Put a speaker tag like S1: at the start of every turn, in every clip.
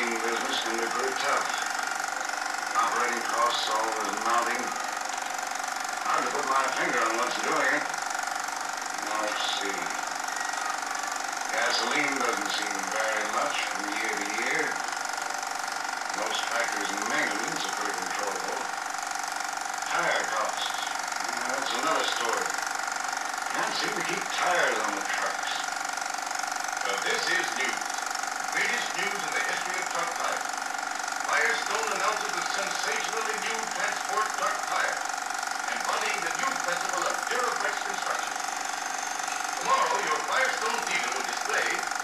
S1: trucking business can be pretty tough. Operating costs always mounting. Hard to put my finger on what's doing it. Now, let's see. Gasoline doesn't seem to vary much from year to year. Most factors in maintenance are pretty controllable. Tire costs. Yeah, that's another story. Can't seem to keep tires on the trucks.
S2: But this is new. Greatest news in the history of truck tires. Firestone announces a sensationally new transport truck tire, embodying the new principle of Duraflex construction. Tomorrow, your Firestone dealer will display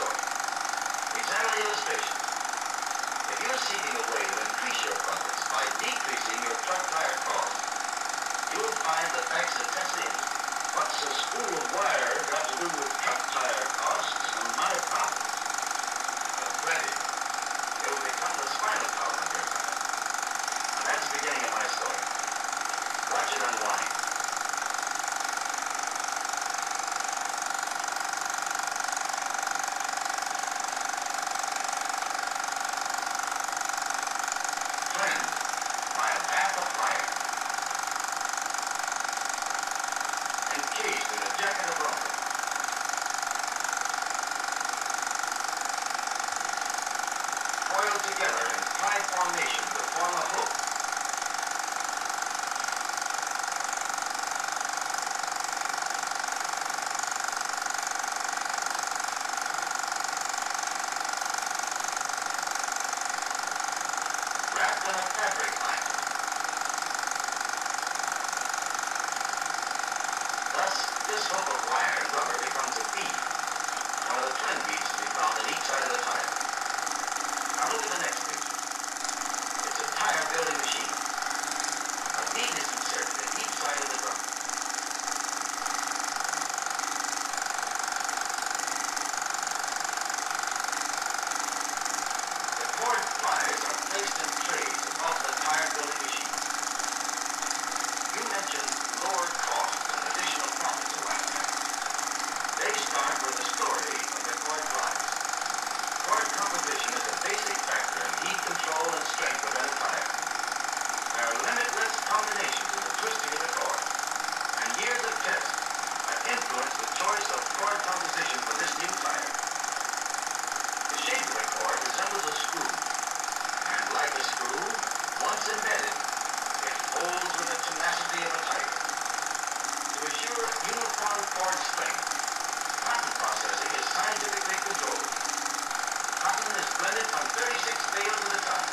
S2: story. Examine the illustration. If you're seeking a way to increase your profits by decreasing your truck tire cost, you'll find the facts that test.
S1: What's a spool of wire got to do with truck tire costs and my profits?
S2: But plenty. It will become the spinal column of your time. And that's the beginning of my story. Watch it unwind. one cord string. Cotton processing is scientifically controlled. Cotton is blended on 36 bales at a
S1: time.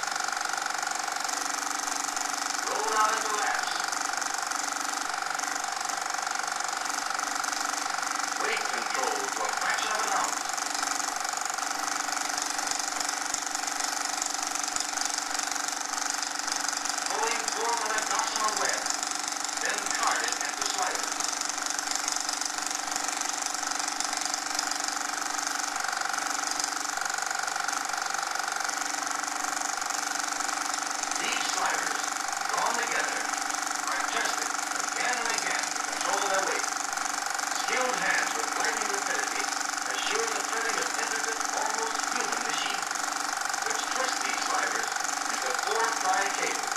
S2: dedicated.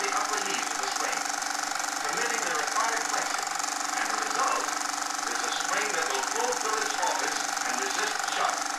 S2: the upper knee to the spring, permitting the required flexion, and the result is a spring that will fulfill its office and resist shock.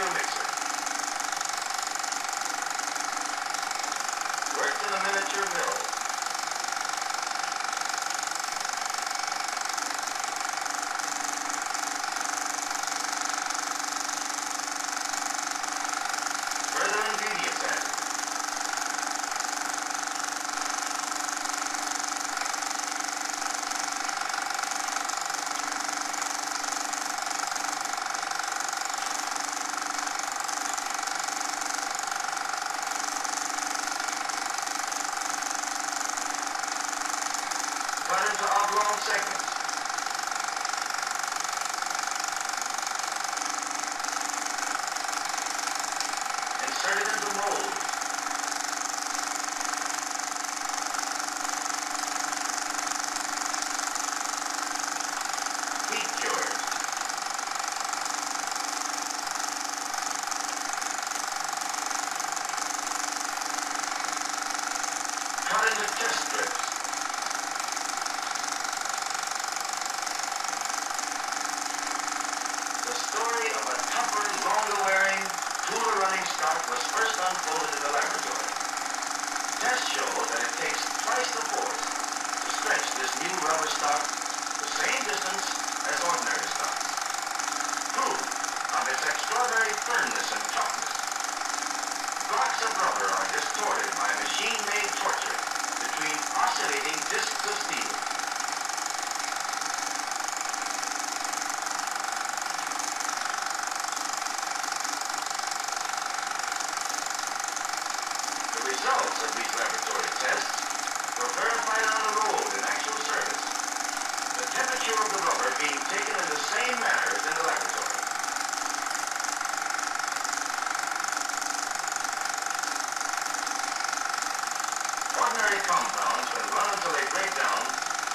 S2: Germans.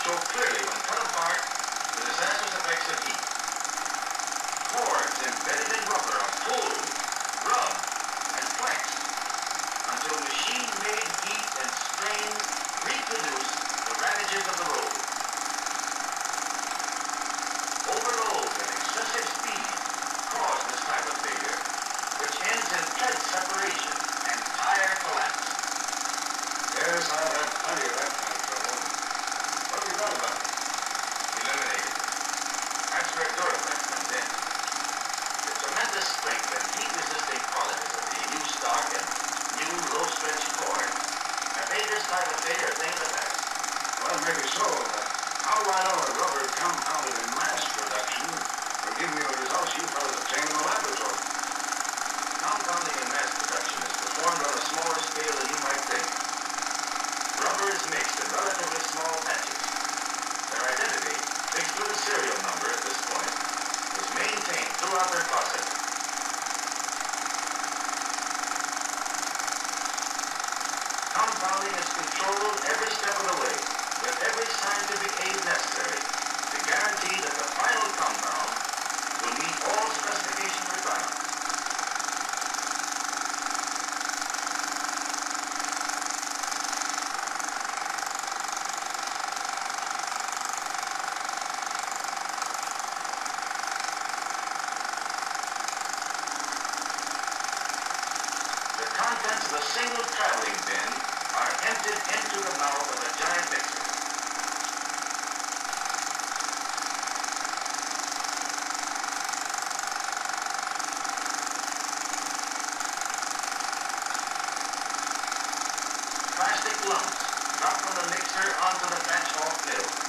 S2: So clearly when cut apart the disastrous effects of heat. Cords embedded in rubber are pulled, rubbed, and flexed until machine-made heat and strain reproduce the ravages of the road. Overload and excessive speed cause this type of failure, which ends in tread separation. plums, not from the mixer onto the matchbox fill.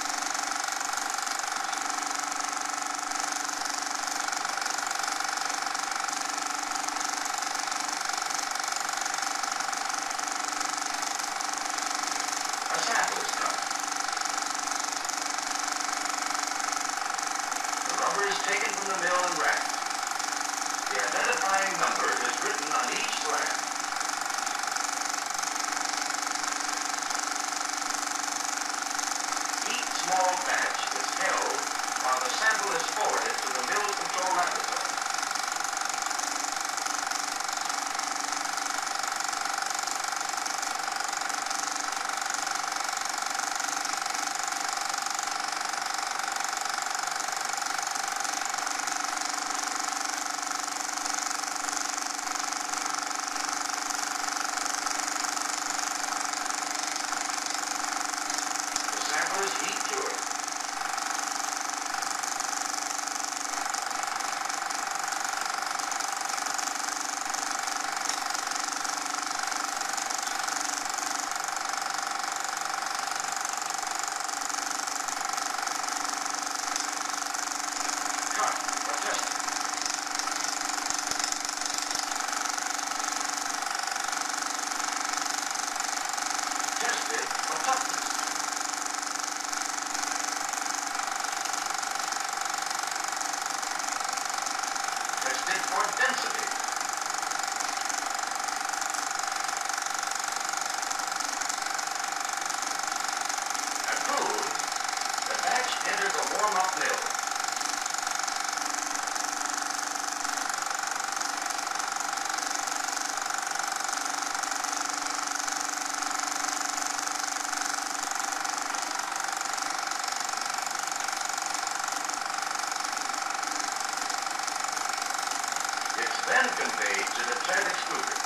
S2: then conveyed to the jet extruder.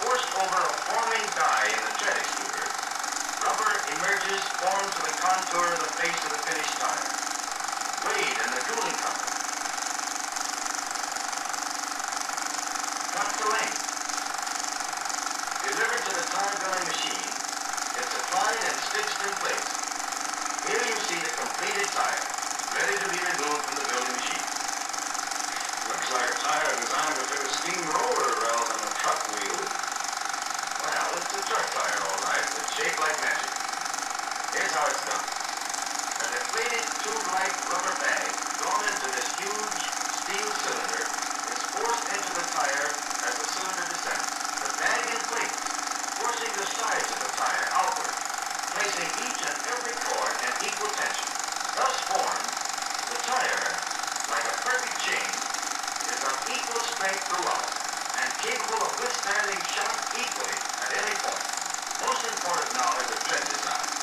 S2: Forced over a forming die in the jet extruder, rubber emerges formed to the contour of the face of the finished tire. Wade and the tooling company standing shot equally at any point. Most important now is the trend out.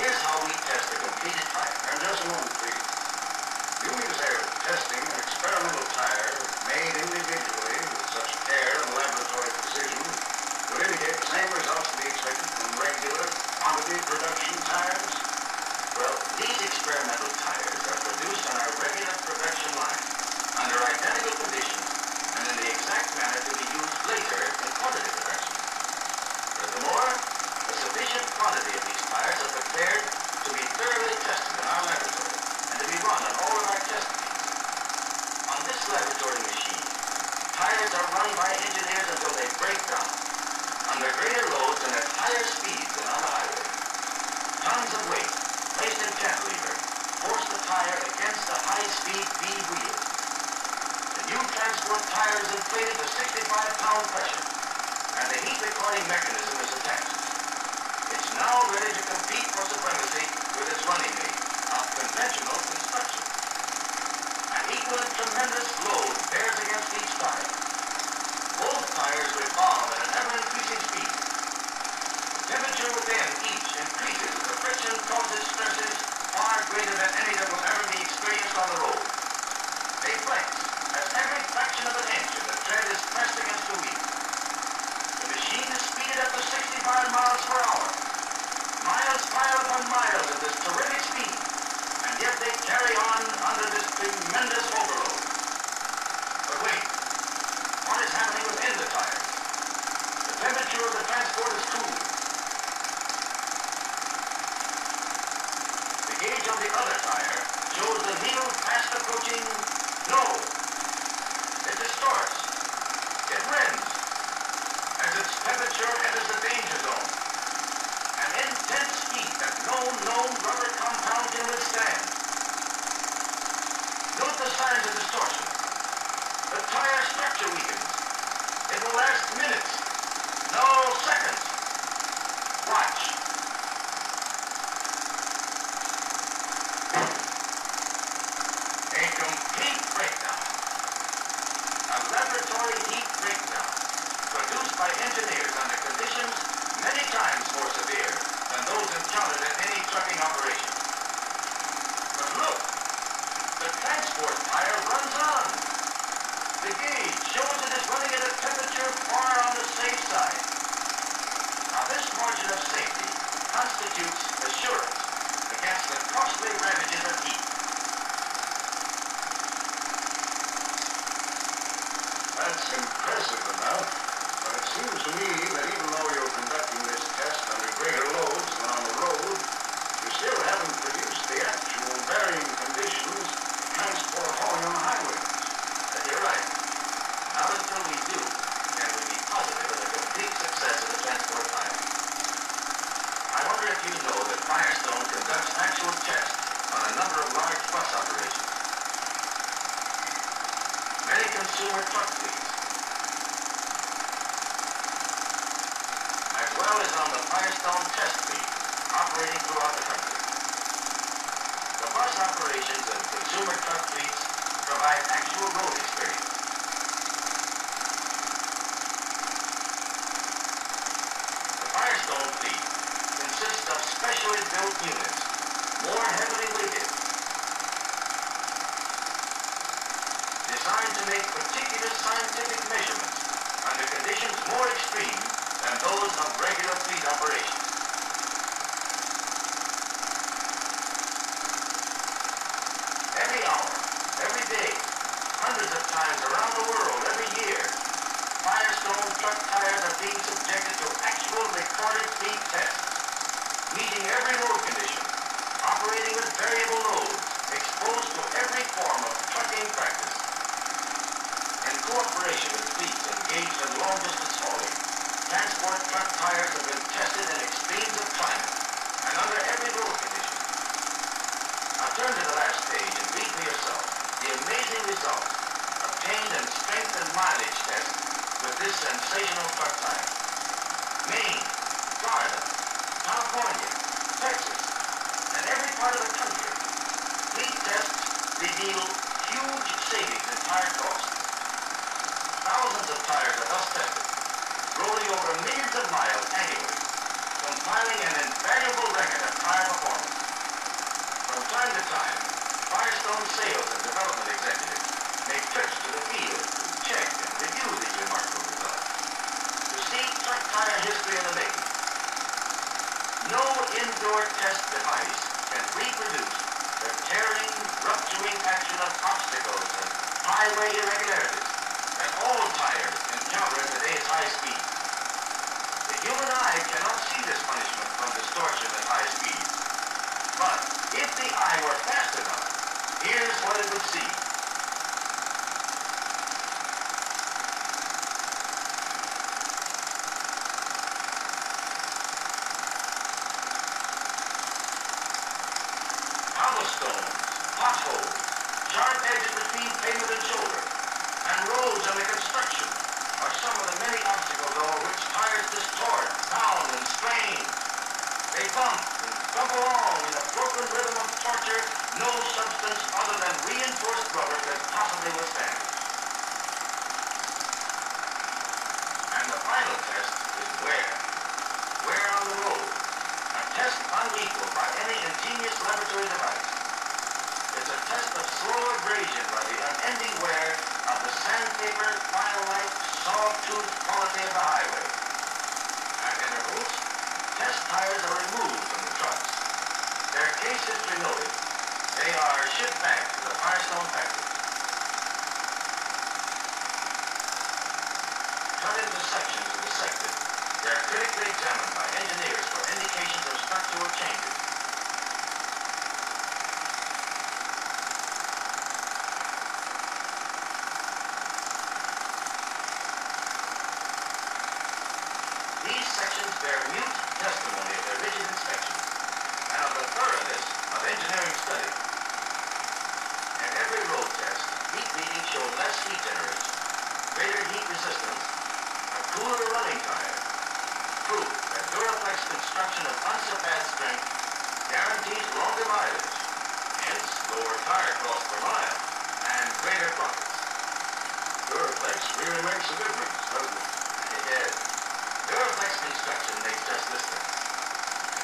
S2: Here's how we test the completed tire
S1: in decimal degree. You use testing an experimental tire made individually with such care and laboratory precision will indicate the same results to be expected from regular quantity production tires?
S2: Well, these experimental tires are produced on our regular production line under identical conditions and in the exact manner to be used later in quantity quantity of these tires are prepared to be thoroughly tested in our laboratory and to be run on all of our test. On this laboratory machine, tires are run by engineers until they break down, under greater loads and at higher speeds than on the highway. Tons of weight placed in cantilever force the tire against the high-speed B wheel. The new transport tire is inflated to 65-pound pressure, and the heat recording mechanism is attached now ready to compete for supremacy with its running mate. Last minutes, no seconds. Watch. A complete breakdown. A laboratory heat breakdown produced by engineers under conditions many times more severe than those encountered in any trucking operation. But look, the transport tire runs on. The gauge shows it is running at a temperature far on the safe side. Now this margin of safety constitutes assurance against the costly ravages of heat.
S1: That's impressive enough, but it seems to me that even though you're conducting this test under greater loads than on the road, you still haven't produced the actual varying conditions of transport hauling on the highways.
S2: But you're right. Not until we do can we be positive of the complete success of the transport tire. I wonder if you know that Firestone conducts actual tests on a number of large bus operations. Many consumer truck fleets, as well as on the Firestone test fleet operating throughout the country. The bus operations and consumer truck fleets provide actual road experience. The Firestone fleet consists of specially built units, more heavily weighted, designed to make particular scientific measurements under conditions more extreme than those of regular fleet operations. Every hour, every day, hundreds of times around the world every year, Firestone truck tires are being subjected to actual recorded speed tests, meeting every road condition, operating with variable loads, exposed to every form of trucking practice. In cooperation with fleets engaged in long-distance hauling, transport truck tires have been tested in extremes of climate and under every road condition. Now turn to the last page and read for yourself the amazing results obtained in strength and mileage tests with this sensational truck tire. Maine, California, Texas, and every part of the country. Fleet tests reveal huge savings in tire cost. Thousands of tires are thus tested, rolling over millions of miles annually, compiling an invaluable record of tire performance. From time to time, Firestone sales and development executives make trips to the field to check and review these remarkable results. To see truck tire history in the making, indoor test device can reproduce the tearing, rupturing action of obstacles and highway irregularities that all tires encounter at today's high speed. The human eye cannot see this punishment from distortion at high speed. But if the eye were fast enough, here's what it would see. Cobblestones, potholes, sharp edges between pavement and shoulder, and roads under construction are some of the many obstacles over which tires distort, pound, and strain. They bump and bump along in a broken rhythm of torture no substance other than reinforced rubber can possibly withstand. And the final test is wear. Wear on the road. A test unequaled by any ingenious laboratory device. It's a test of abrasion by the unending wear of the sandpaper, file-like, saw-tooth quality of the highway. At intervals, test tires are removed from the trucks. Their case history noted, they are shipped back to the Firestone factory. Cut into sections and dissected, they are critically examined by engineers for indications of structural changes. These sections bear mute testimony of their rigid inspection and of the thoroughness of engineering study. In every road test, heat readings show less heat generation, greater heat resistance, a cooler running tire. Proof that Duraplex construction of unsurpassed strength guarantees longer mileage, hence lower tire cost per mile and greater profits.
S1: Duraplex really makes a difference, doesn't it?
S2: Yes. Duraplex construction makes just this difference.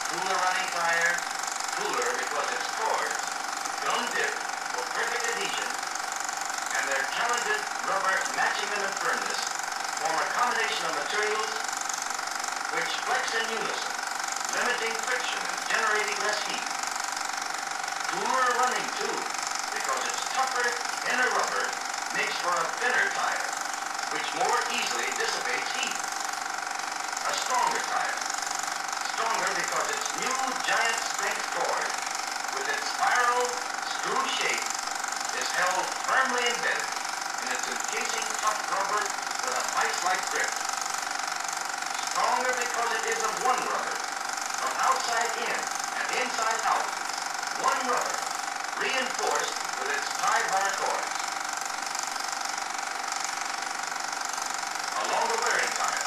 S2: Cooler running tire, cooler because it's cord, gum dip for perfect adhesion, and their talented rubber matching in firmness form a combination of materials which flex in unison, limiting friction and generating less heat. Cooler running too, because its tougher inner rubber makes for a thinner tire, which more easily dissipates heat. A stronger tire. Stronger because its new giant strength cord, with its spiral screw shape, is held firmly embedded in its encasing tough rubber with a vice-like grip. Stronger because it is of one rubber, from outside in and inside out. One rubber, reinforced with its tie-bar cords. A longer wearing tire.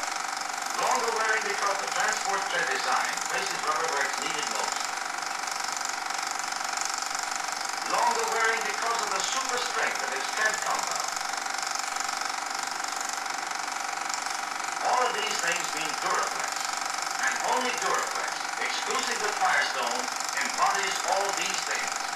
S2: Longer the transport tread design places rubber where it's needed most. Longer wearing because of the super strength of its tread compound. All of these things mean Duraplex. And only Duraplex, exclusive to Firestone, embodies all these things.